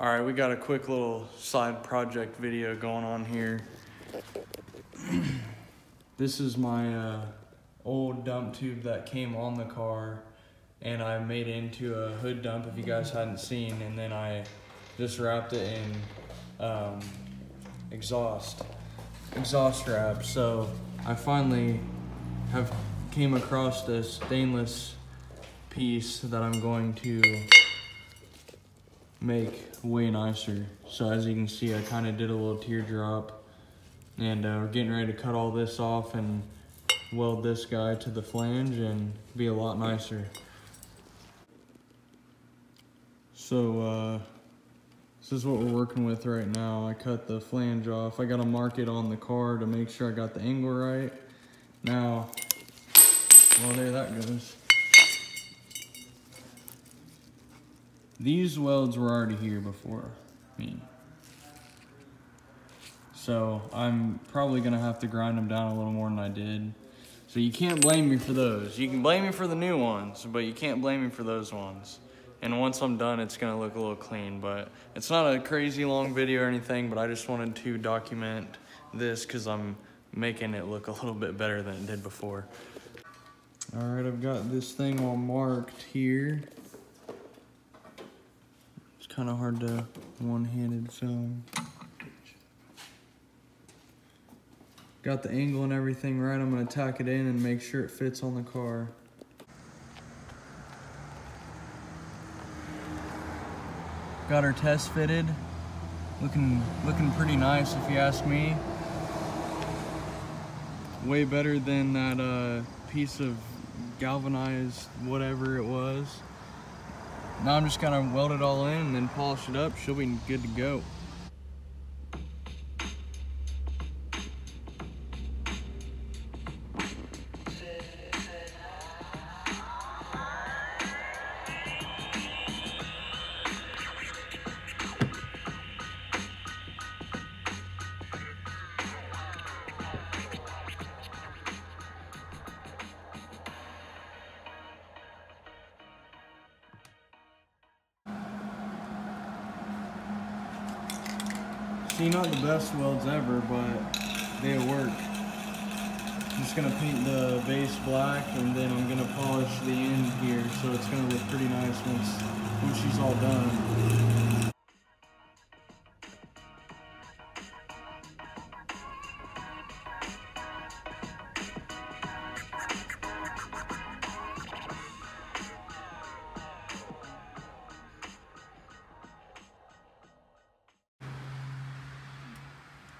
All right, we got a quick little side project video going on here. this is my uh, old dump tube that came on the car and I made it into a hood dump if you guys hadn't seen and then I just wrapped it in um, exhaust exhaust wrap so I finally have came across this stainless piece that I'm going to make way nicer so as you can see I kind of did a little teardrop and uh, we're getting ready to cut all this off and weld this guy to the flange and be a lot nicer. So uh, this is what we're working with right now. I cut the flange off. I got to mark it on the car to make sure I got the angle right. Now, well there that goes. These welds were already here before me. So I'm probably gonna have to grind them down a little more than I did. So you can't blame me for those. You can blame me for the new ones, but you can't blame me for those ones. And once I'm done, it's gonna look a little clean, but it's not a crazy long video or anything, but I just wanted to document this because I'm making it look a little bit better than it did before. All right, I've got this thing all marked here. Kind of hard to one-handed film. Got the angle and everything right. I'm gonna tack it in and make sure it fits on the car. Got our test fitted. Looking, looking pretty nice if you ask me. Way better than that uh, piece of galvanized whatever it was. Now I'm just gonna weld it all in and then polish it up. She'll be good to go. See, not the best welds ever, but they work. I'm just gonna paint the base black and then I'm gonna polish the end here so it's gonna look pretty nice once, once she's all done.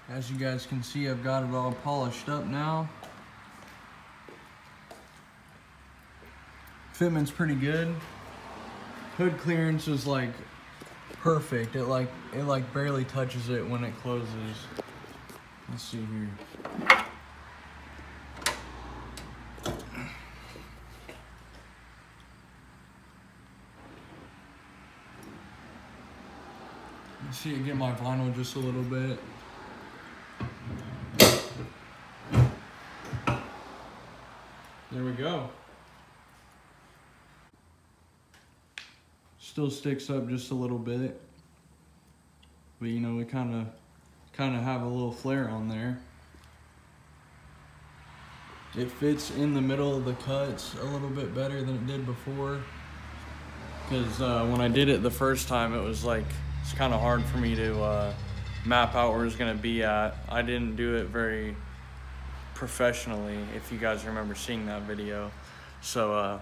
As you guys can see, I've got it all polished up now. Fitment's pretty good. Hood clearance is like perfect. It like it like barely touches it when it closes. Let's see here. Let's see it get my vinyl just a little bit. There we go. Still sticks up just a little bit. But you know, we kind of kind of have a little flare on there. It fits in the middle of the cuts a little bit better than it did before. Because uh, when I did it the first time, it was like, it's kind of hard for me to uh, map out where it's going to be at. I didn't do it very professionally, if you guys remember seeing that video. So, uh,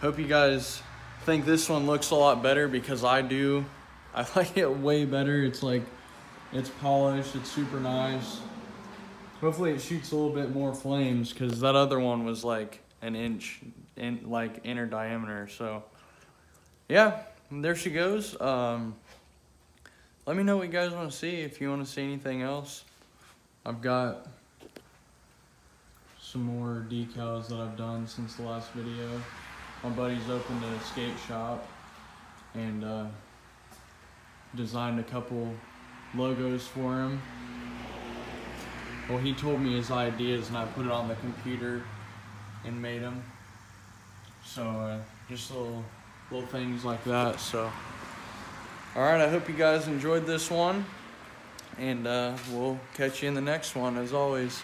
hope you guys think this one looks a lot better because I do. I like it way better. It's like, it's polished, it's super nice. Hopefully it shoots a little bit more flames because that other one was like an inch in like inner diameter. So yeah, there she goes. Um, let me know what you guys want to see if you want to see anything else. I've got some more decals that I've done since the last video. My buddy's opened a skate shop and uh, designed a couple logos for him. Well, he told me his ideas and I put it on the computer and made them. So uh, just little little things like that. So All right, I hope you guys enjoyed this one, and uh, we'll catch you in the next one as always.